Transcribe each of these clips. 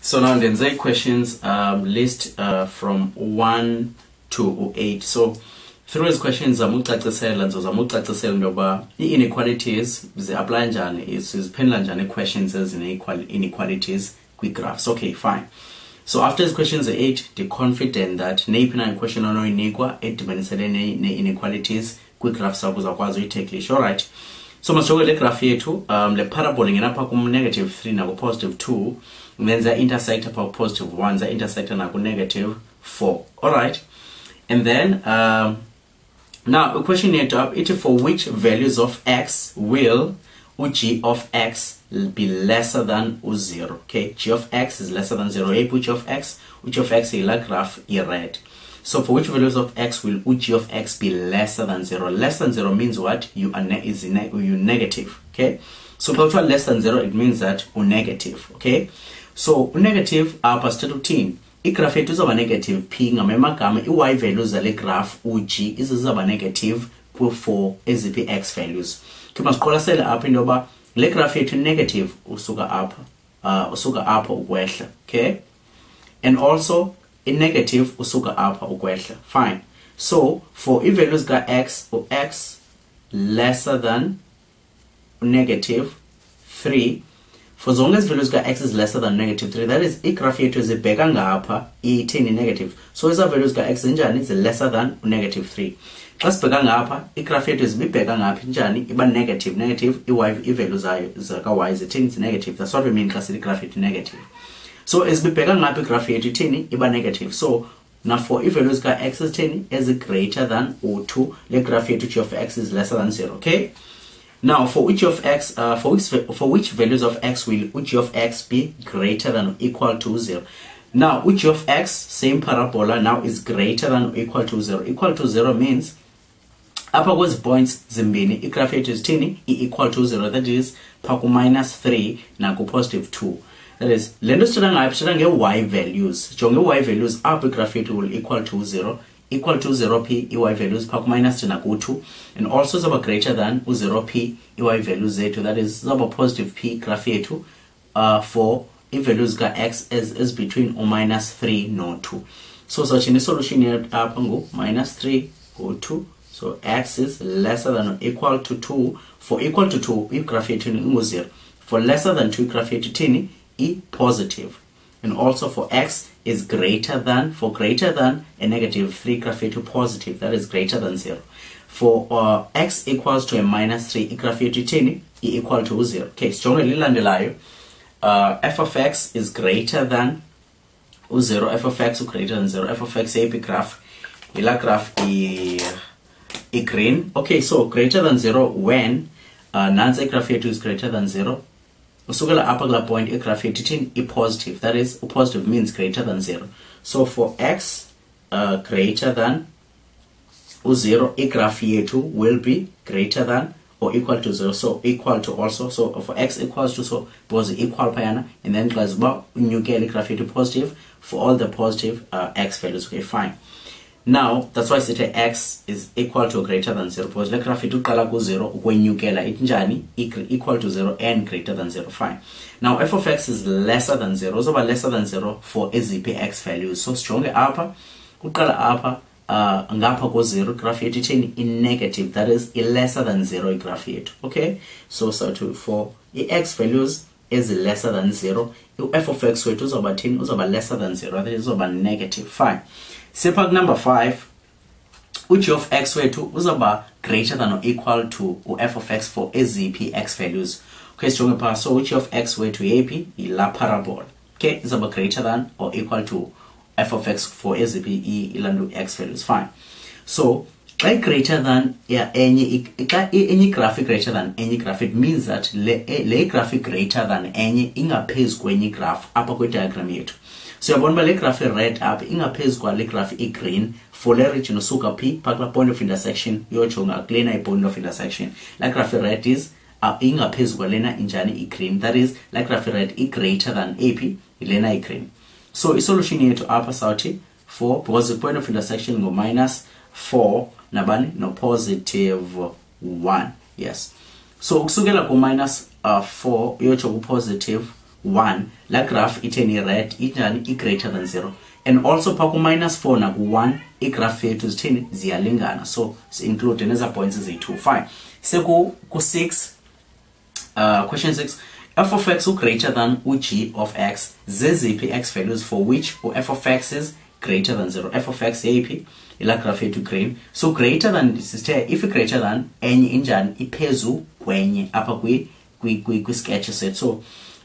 so now ndenze questions um, list uh, from -one to -eight. So through ezi questions zama ucacisela ndizozama ucacisela into yoba ii-inequalities zi-aplya njani is njani ii-questions ezine-inequalities kwi-graphs okay fine. So after these questions are-8 ndi-confident that neyiphi na iquestion onoyinikwa edibanisele nee-inequalities kwi-graph take uzawukwazi uyitheklisha alright so masijokele le graph yethu um le parabola ngenapha kum-negative 3 naku-positive 2 then za-intersecta pha ku-positive 1 za-intersecta naku-negative 4 alright and then um, now question yethu up ithi for which values of x will g of x be lesser than u0 okay g of x is lesser than 0 yephi g of x? G of x yila graph i-red so for which values of x will g of x be lesser than 0 less than 0 means what? You are ne is ne you negative. Okay? So xa kuthiwa less than 0 it means that u-negative okay so u-negative apha sithetha ukuthini igraph yethu izawuba negative p ngamanye amagama i-y values zale graph u-g izizawuba negative for eziphi x values. Ke masiqwalasele apha into yoba le graph yethu negative usuka apha uh, usuka apha ukwehla okay? And also i-negative usuka apha ukwehla fine. So for ii-values ka-x u-x lesser than negative 3 for zonke ezi values ka-x is lesser than negative 3 that is igraph yethu zibheka ngapha ithini negative. So eza values ka-x zinjani zi-lesser than u-negative 3 xa sibheka ngapha igraph yethu zibibheka ngaphi njani iba negative. Negative i-value zayo zaka-y zithini zi-negative that's what we mean xa sithi igraph yethu negative. So ezibibheka ngapha igraph yethu ithini iba negative. So now for i-values ka-x zithini ezi-greater than u2 le graph of x is lesser than 0 okay now, for which of x, uh, for which for which values of x will which of x be greater than or equal to zero? Now, which of x, same parabola, now is greater than or equal to zero. Equal to zero means apha kwezi points zimbini igraph yethu i-equal to zero that is ku-minus 3 naku-positive 2 that is le nto sithetha ngayo nge-y values jonge y values apho igraph will equal to 0 equal to 0p i-y values phaa ku-minus 2 naku-2 and also zaba greater than u-0p i-y values zethu. That is zaba positive p graph yethu uh, for i-values ka-x as, as between u-minus 3 no-2 so sawutshini isolution yethu apha ngu-minus 3 ngo-2 so x is lesser than or equal to 2 for equal to 2 igraph yethu ingu-0 for lesser than 2 igraph yethu thini i-positive and also for x is greater than for greater than a negative 3 graph to positive. That is greater than 0 for uh, x equals to a minus 3 graph to 10 equal to 0 okay sijonge lilandelayo. Uh, f of x is greater than 0 f of x greater than 0 f of x yeyiphi graph? Yila graph i, i green. Okay so greater than 0 when uh, nansi igraph yethu is greater than 0 usukela apha kulaa point igraph yethu ithini? I-positive. That is a positive means greater than 0 so for x uh, greater than u-0 igraph yethu will be greater than or equal to 0 so equal to also so for x equals to so because equal phayana and then xa ziba unyukela igraph yethu positive for all the positive uh, x values. Okay fine now that's why sithe x is equal to greater than 0 because le graph yethu uqala ku-0 ukwenyukela ithi njani? Equal to 0 and greater than 0 fine. Now f of x is lesser than 0 uzoba lesser than 0 for eziphi x values? So sijonge apha uqala apha uh, ngapha ko-0 graph yethu itheni? I-negative that is i-lesser than 0 igraph yethu okay? So so for i-x values ezi-lesser than 0 u-f of x wethu uzawuba thini? Uzawuba lesser than 0 that is uzawuba negative fine sipha ku-number 5 u-g of x wethu uzawuba greater than or equal to u-f of x for eziphi x values. Okay sijonge phaa. So u-g of x wethu yeyiphi yila parabola okay izawuba greater than or equal to f of x for eziphi ilanto x values. Fine. So xa i-greater than ya enye xa enye greater than enye igraph it means that le, le igraph greater than enye ingaphezu kwenye igraph apha kwidiagram yethu so yabona uba le graph i-red apha ingaphezu kwale graph i-green for le region usuka phi phaa point of intersection uyojonga kulena i-point of intersection. La graph i-red is uh, ingaphezu kwalena injani i-green that is la graph i-red i-greater than ephi yilena i-green so isolution yethu apha sawuthi 4 because the point of intersection ngo-minus 4 nabani? No-positive 1 yes. So ukusukela ku-minus uh, 4 uyotsho ku-positive 1 la graph itheni red injani i-greater than 0 and also phaa ku-minus 4 naku-1 igraph yethu zithini ziyalingana. So si-include neza points eziyi-2 fine. Seku-6 uh, question 6 f of x greater than u-g of x zeziphi x values for which u-f of x is greater than 0 f of x yeyiphi ila graph yethu green. So greater than sithe if greater than enye injani? Iphezu kwenye apha kwi-sketch set. So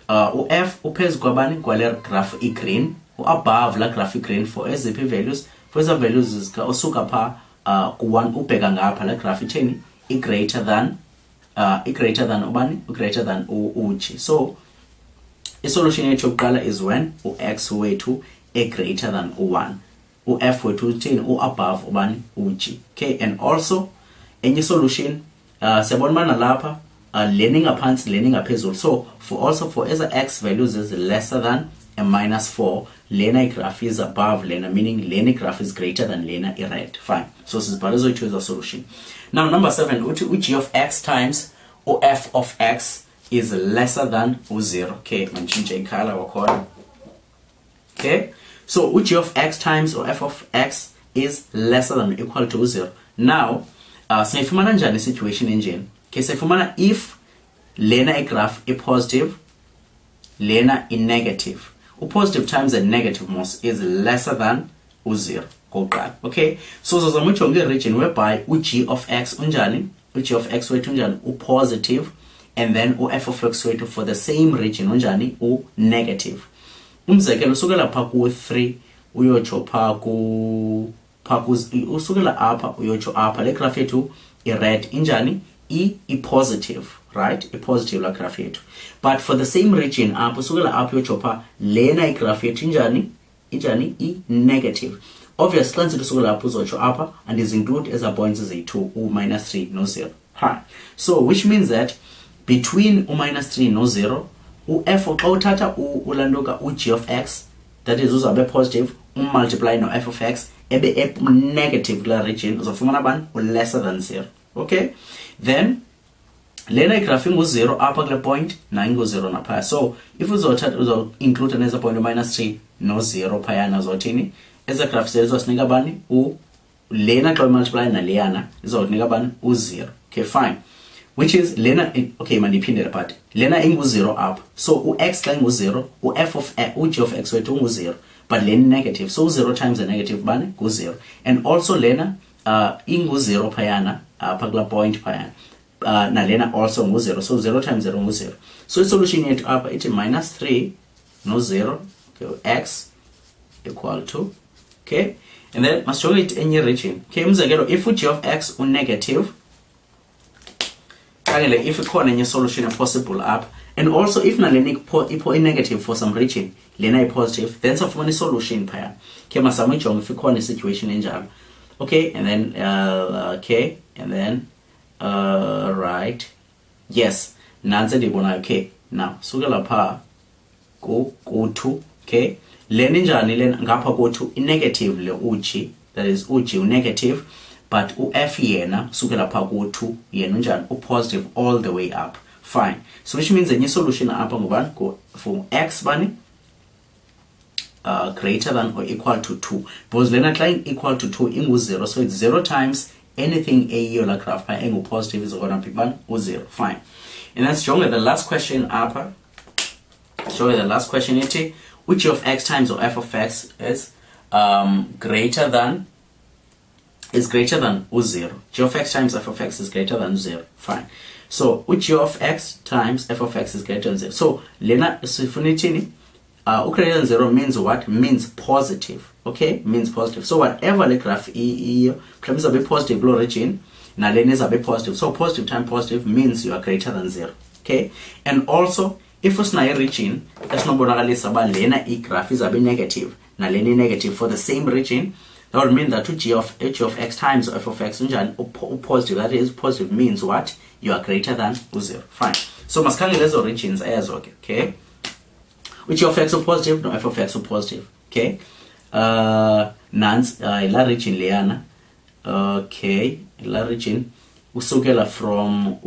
uh, u-f uphezu kwabani? Kwale graph i-green u-above la graph i-green for eziphi values. For eza values usuka phaa uh, ku-1 ubheka ngapha la graph itheni i-greater than uh, i-greater than ubani? I-greater than u-g so isolution yethu yokuqala is when u-x wethu e-greater than u-1 u-f wethu uthini? U-above ubani? U-g okay and also enye solution uh, siyabona uba lapha uh, leni ngaphansi leni ngaphezulu. So for also for eza x values is lesser than a minus 4 lena igraph is above lena meaning lena igraph is greater than lena i-red fine. So sizibhala choose a solution. Now number 7 uthi u-g of x times u-f of x is lesser than u-zero okay manditshintshe ikhala wakhona okay? So u-g of x times or f of x is lesser than or equal to 0 now uh, singayifumana njani situation enjeni? Okay siyifumana if lena igraph i-positive lena i-negative u-positive times a negative mos is lesser than u-0 kokuqala okay? So zozama ujonge i-region whereby u-g of x unjani u-g of x wethu unjani u-positive and then u-f of x wethu for the same region unjani u-negative umzekelo usukela phaa ku-3 uyotsho phaa ku usukela apha uyotsho apha. Le graph yethu i-red injani? I-positive right? I-positive la graph yethu. But for the same region apha usukela apha uyotsho phaa lena igraph yethu injani? Injani? I-negative. Obvious xa ndisithi usukela apha uzotsho apha and izinclude eza points eziyi-2 u-minus 3 no-0 hi. So which means that between u-minus 3 no-0 u-f xa uthatha ulantuka u-g of x that is uzawube positive umultiply no-f of x ebe negative kula region uzofumana bani u-lesser than zero okay? Then lena igraph ingu-0 apha kule point nayo ingu-zero naphaya. So if uzothatha uzo-include neza point u-minus three no-0 phayana zothini eza graph zeo izosinika bani lena xa imultiply naleyana izawunika bani u-zero okay fine which is lena okay mandiyiphindele but lena ingu-0 up. So u-x xa ingu-0 u-f of u-g of x wethu ungu-0 but lena negative. So u-0 times a negative bani ngu-0 and also lena uh, ingu-0 phayana apha uh, point phayana uh, nalena also ngu-0 so 0 times 0 ngu-0 so isolution yethu apha ithi minus 3 no-0 okay, x equal to okay? And then masijonge enye region. Okay umzekelo if u-g of x unegative khangele if ikhona enye solution possible apha. And also if nalena i-negative for some region lena i-positive then safumana i-solution phaya. Khe masama uyijonge if ikhona i-situation enjalo. Okay and then uh, okay and then uh, right. Yes nantsi endiyibonayo okay now sukela phaa ku-2 okay. Lena injani lena ngapha kothu i-negative le u-g that is uji u-negative but u-f yena sukela phaa ku-2 yena unjani? U-positive all the way up. Fine. So which means enye solution apha ngubani? For x bani uh, greater than or equal to 2 because lena xa equal to 2 ingu-0 so it's 0 times anything eyiyo la graph phaa engu-positive izokona phi bani? U-0 fine. And then sijonge the last question apha. Sijonge the last question ithi which of x times or f of x is um, greater than is greater than u0 g of x times f of x is greater than 0 fine. So which g of x times f of x is greater than 0 so lena sifuna ithini uh, greater than 0 means what? Means positive. Okay? Means positive. So whatever the graph iyo mhlawumbe be positive lo region a izabe positive. So positive time positive means you are greater than 0 okay? And also if usinayo i-region esinobonakalisa uba lena igraph izabe negative nalena i-negative for the same region that would mean that g of h of x times f of x unjani positive that is positive means what? You are greater than u0 fine. So masikhangele lezo regions ezo ke okay? Which of x positive no f of x positive okay? Uh nants uh, la region okay? La region usukela from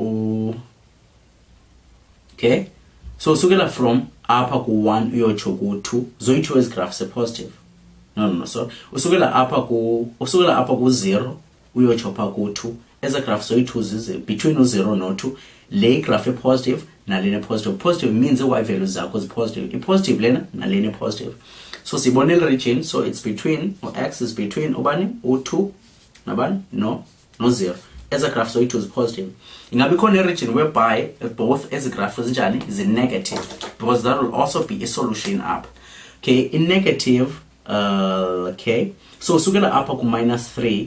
okay? So usukela from apha ku-1 uyotsho ku-2 zoyi-2 ezi graph se-positive no so usukela apha ku usukela apha ku-0 uyotsho pha ku-2 eza graph zoyi-2 zize between u-0 no-2 le igraph e-positive nalena e-positive positive. Means i-y values zakho zi-positive i-positive lena nalena e-positive so sibone le region. So it's between x is between ubani? u-2 nabani? no no-0 eza graph zoyi-2 zi-positive ingabe ikhona i-region whereby both ezi graph zinjani? Zi-negative because that will also be a solution up. Okay i-negative uh, okay so usukela apha ku-minus 3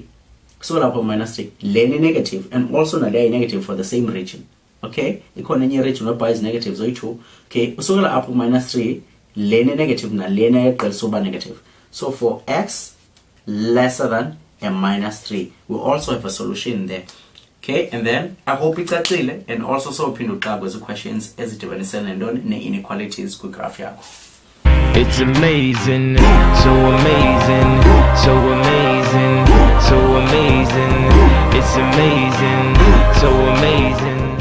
kusukela apha ku-minus 3 lena and also naleya i-negative for the same region okay ikhona enye region whereby is negative zoyi-2 okay usukela apha ku-minus 3 lena negative nalena yeqelisa uba negative. So for x lesser than a minus 3 we also have a solution there okay and then i hope it's icacile and also sowuphinde uxa kwezi questions ezidibanisene nentoni nee-inequalities kwigraph yakho It's amazing, so amazing, so amazing, so amazing. It's amazing, so amazing.